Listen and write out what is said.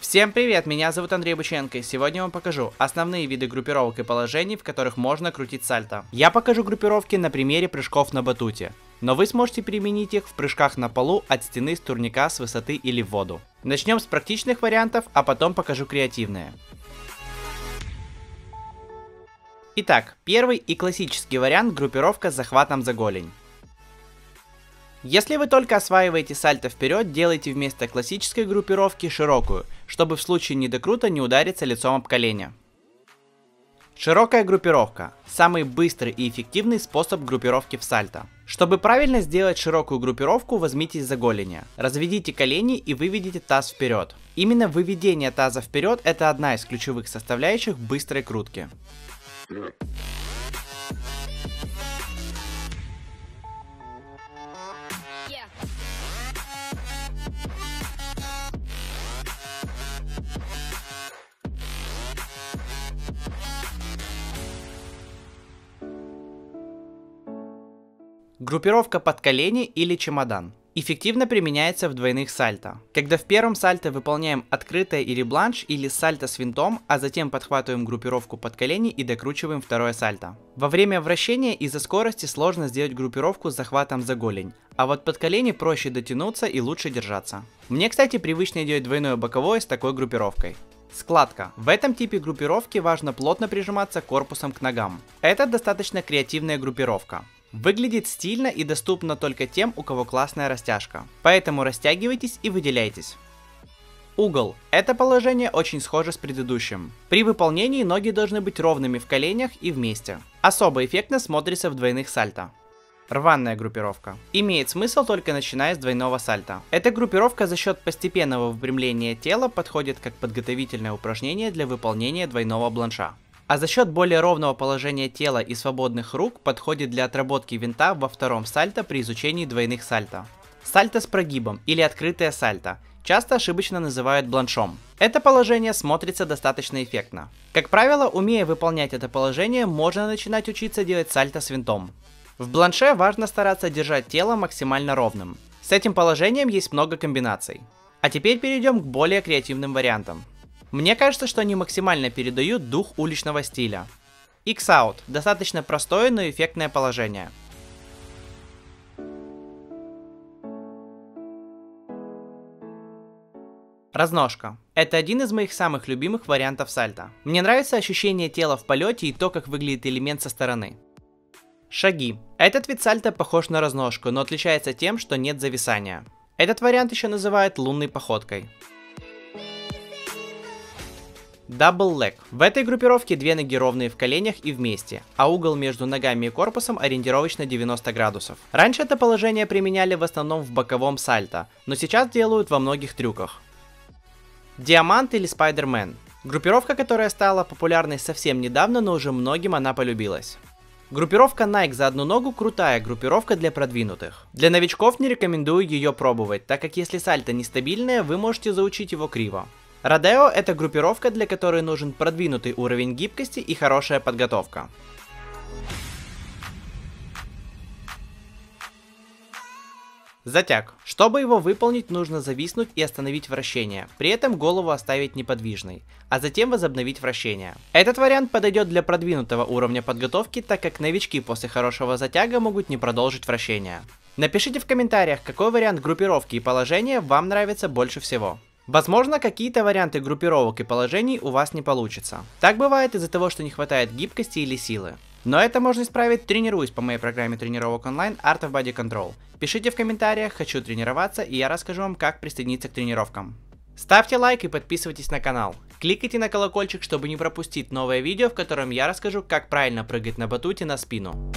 Всем привет, меня зовут Андрей Бученко, и сегодня я вам покажу основные виды группировок и положений, в которых можно крутить сальто. Я покажу группировки на примере прыжков на батуте, но вы сможете применить их в прыжках на полу от стены с турника с высоты или в воду. Начнем с практичных вариантов, а потом покажу креативные. Итак, первый и классический вариант группировка с захватом за голень. Если вы только осваиваете сальто вперед, делайте вместо классической группировки широкую, чтобы в случае недокрута не удариться лицом об колени. Широкая группировка – самый быстрый и эффективный способ группировки в сальто. Чтобы правильно сделать широкую группировку, возьмитесь за голени, разведите колени и выведите таз вперед. Именно выведение таза вперед – это одна из ключевых составляющих быстрой крутки. Группировка под колени или чемодан. Эффективно применяется в двойных сальто. Когда в первом сальто выполняем открытое или бланш или сальто с винтом, а затем подхватываем группировку под колени и докручиваем второе сальто. Во время вращения из-за скорости сложно сделать группировку с захватом за голень, а вот под колени проще дотянуться и лучше держаться. Мне, кстати, привычно делать двойное боковое с такой группировкой. Складка. В этом типе группировки важно плотно прижиматься корпусом к ногам. Это достаточно креативная группировка. Выглядит стильно и доступно только тем, у кого классная растяжка. Поэтому растягивайтесь и выделяйтесь. Угол. Это положение очень схоже с предыдущим. При выполнении ноги должны быть ровными в коленях и вместе. Особо эффектно смотрится в двойных сальто. Рваная группировка. Имеет смысл только начиная с двойного сальта. Эта группировка за счет постепенного выпрямления тела подходит как подготовительное упражнение для выполнения двойного бланша а за счет более ровного положения тела и свободных рук подходит для отработки винта во втором сальто при изучении двойных сальто. Сальто с прогибом или открытое сальто часто ошибочно называют бланшом. Это положение смотрится достаточно эффектно. Как правило, умея выполнять это положение, можно начинать учиться делать сальто с винтом. В бланше важно стараться держать тело максимально ровным. С этим положением есть много комбинаций. А теперь перейдем к более креативным вариантам. Мне кажется, что они максимально передают дух уличного стиля. X-Out – достаточно простое, но эффектное положение. Разножка. Это один из моих самых любимых вариантов сальта. Мне нравится ощущение тела в полете и то, как выглядит элемент со стороны. Шаги. Этот вид сальта похож на разножку, но отличается тем, что нет зависания. Этот вариант еще называют лунной походкой. Double Leg. В этой группировке две ноги ровные в коленях и вместе, а угол между ногами и корпусом ориентировочно 90 градусов. Раньше это положение применяли в основном в боковом сальто, но сейчас делают во многих трюках. Диамант или Спайдермен. Группировка, которая стала популярной совсем недавно, но уже многим она полюбилась. Группировка Nike за одну ногу крутая группировка для продвинутых. Для новичков не рекомендую ее пробовать, так как если сальто нестабильное, вы можете заучить его криво. Родео — это группировка, для которой нужен продвинутый уровень гибкости и хорошая подготовка. Затяг. Чтобы его выполнить, нужно зависнуть и остановить вращение, при этом голову оставить неподвижной, а затем возобновить вращение. Этот вариант подойдет для продвинутого уровня подготовки, так как новички после хорошего затяга могут не продолжить вращение. Напишите в комментариях, какой вариант группировки и положения вам нравится больше всего. Возможно, какие-то варианты группировок и положений у вас не получится. Так бывает из-за того, что не хватает гибкости или силы. Но это можно исправить, тренируясь по моей программе тренировок онлайн Art of Body Control. Пишите в комментариях «Хочу тренироваться» и я расскажу вам, как присоединиться к тренировкам. Ставьте лайк и подписывайтесь на канал. Кликайте на колокольчик, чтобы не пропустить новое видео, в котором я расскажу, как правильно прыгать на батуте на спину.